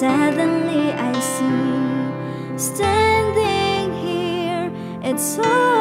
Suddenly I see standing here, it's all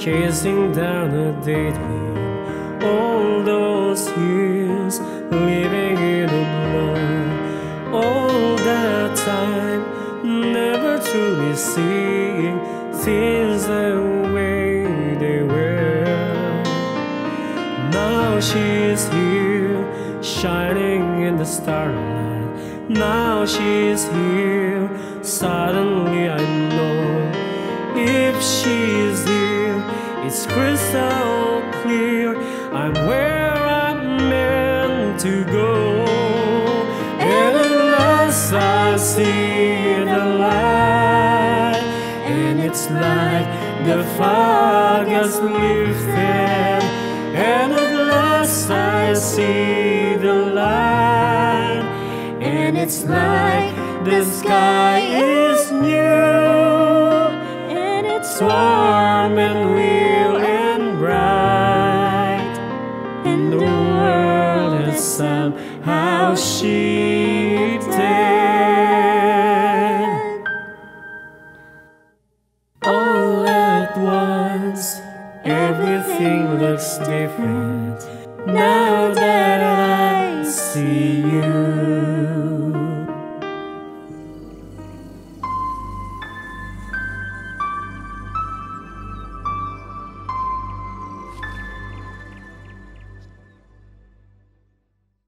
chasing down a daydream. All those years living in a blur. All that time never truly seeing things the way they were. Now she's here, shining in the starlight. Now she's here, suddenly I know. If she's it's crystal clear. I'm where I'm meant to go. And last I see the light, and it's like the fog has lifted. And at last I see the light, and it's like the sky is new, And it's warm and real world has somehow shifted. All at once, everything looks different now that I see you.